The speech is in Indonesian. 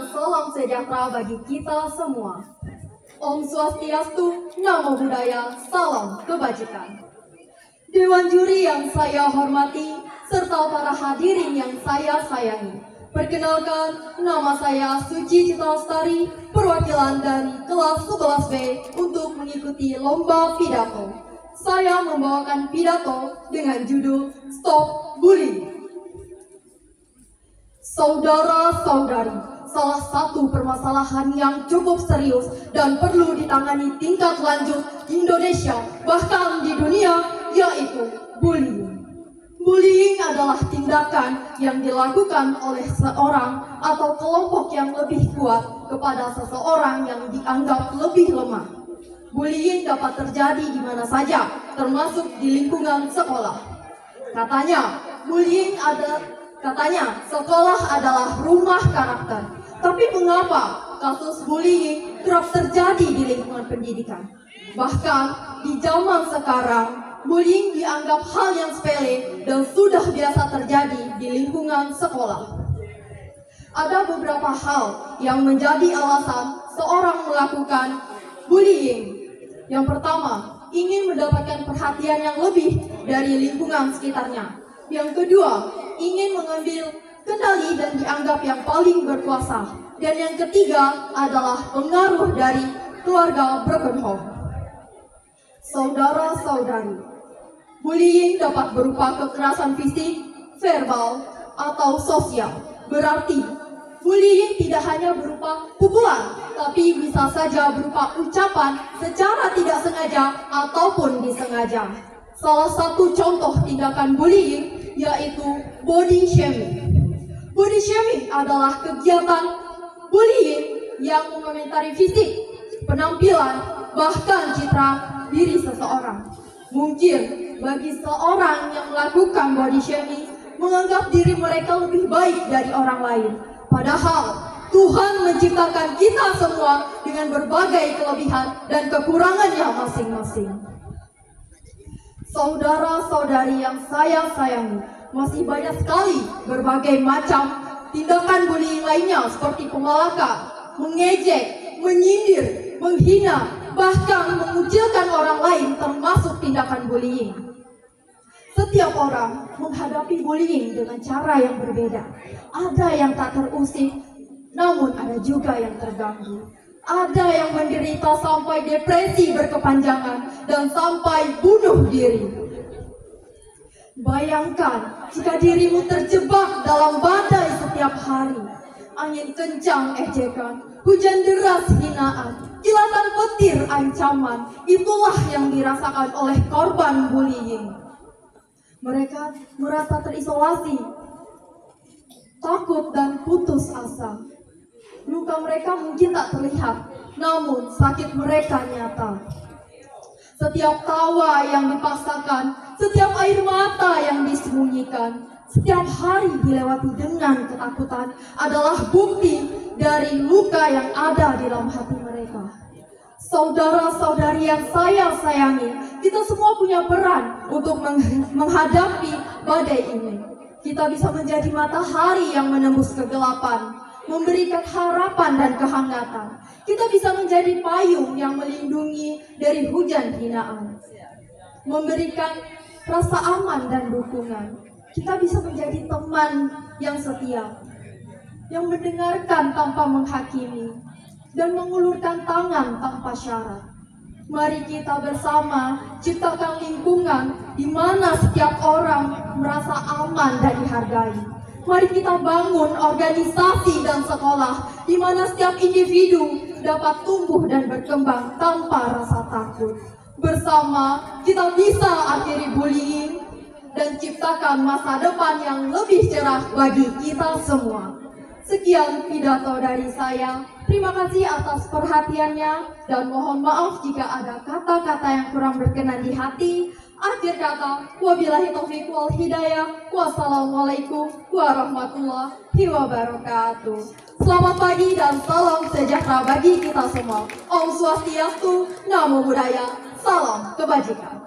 dan salam sejahtera bagi kita semua. Om Swastiastu, Namo Buddhaya, salam kebajikan. Dewan juri yang saya hormati, serta para hadirin yang saya sayangi. Perkenalkan, nama saya Suci Citra Lestari, perwakilan dari kelas 11B untuk mengikuti lomba pidato. Saya membawakan pidato dengan judul Stop Bullying. Saudara-saudari, salah satu permasalahan yang cukup serius dan perlu ditangani tingkat lanjut di Indonesia, bahkan di dunia, yaitu bullying. Bullying adalah tindakan yang dilakukan oleh seorang atau kelompok yang lebih kuat kepada seseorang yang dianggap lebih lemah. Bullying dapat terjadi di mana saja, termasuk di lingkungan sekolah. Katanya, bullying ada Katanya, sekolah adalah rumah karakter. Tapi mengapa kasus bullying kerap terjadi di lingkungan pendidikan? Bahkan di zaman sekarang, bullying dianggap hal yang sepele dan sudah biasa terjadi di lingkungan sekolah. Ada beberapa hal yang menjadi alasan seorang melakukan bullying. Yang pertama, ingin mendapatkan perhatian yang lebih dari lingkungan sekitarnya. Yang kedua, ingin mengambil kendali dan dianggap yang paling berkuasa. Dan yang ketiga adalah pengaruh dari keluarga broken home. Saudara-saudari, bullying dapat berupa kekerasan fisik, verbal, atau sosial. Berarti, bullying tidak hanya berupa pukulan, tapi bisa saja berupa ucapan secara tidak sengaja ataupun disengaja. Salah satu contoh tindakan bullying yaitu body shaming. Body shaming adalah kegiatan bullying yang mengomentari fisik, penampilan, bahkan citra diri seseorang. Mungkin bagi seorang yang melakukan body shaming menganggap diri mereka lebih baik dari orang lain. Padahal Tuhan menciptakan kita semua dengan berbagai kelebihan dan kekurangannya masing-masing. Saudara-saudari yang saya sayangi, masih banyak sekali berbagai macam tindakan bullying lainnya seperti pemalaka, mengejek, menyindir, menghina, bahkan mengucilkan orang lain termasuk tindakan bullying. Setiap orang menghadapi bullying dengan cara yang berbeda. Ada yang tak terusik, namun ada juga yang terganggu. Ada yang menderita sampai depresi berkepanjangan dan sampai bunuh diri. Bayangkan jika dirimu terjebak dalam badai setiap hari. Angin kencang ejekan, hujan deras hinaan, kilatan petir ancaman. Itulah yang dirasakan oleh korban bullying. Mereka merasa terisolasi, takut dan putus asa. Luka mereka mungkin tak terlihat, namun sakit mereka nyata. Setiap tawa yang dipaksakan, setiap air mata yang disembunyikan, setiap hari dilewati dengan ketakutan adalah bukti dari luka yang ada di dalam hati mereka. Saudara-saudari yang saya sayangi, kita semua punya peran untuk menghadapi badai ini. Kita bisa menjadi matahari yang menembus kegelapan, memberikan harapan dan kehangatan. Kita bisa menjadi payung yang melindungi dari hujan hinaan. Memberikan rasa aman dan dukungan. Kita bisa menjadi teman yang setia. Yang mendengarkan tanpa menghakimi. Dan mengulurkan tangan tanpa syarat. Mari kita bersama ciptakan lingkungan di mana setiap orang merasa aman dan dihargai Mari kita bangun organisasi dan sekolah di mana setiap individu dapat tumbuh dan berkembang tanpa rasa takut. Bersama kita bisa akhiri bullying dan ciptakan masa depan yang lebih cerah bagi kita semua. Sekian pidato dari saya. Terima kasih atas perhatiannya dan mohon maaf jika ada kata-kata yang kurang berkenan di hati. Akhir kata, wabillahi taufiq wal hidayah. Wassalamualaikum warahmatullahi wabarakatuh. Selamat pagi dan salam sejahtera bagi kita semua. Om Swastiastu, Namo Buddhaya, salam kebajikan.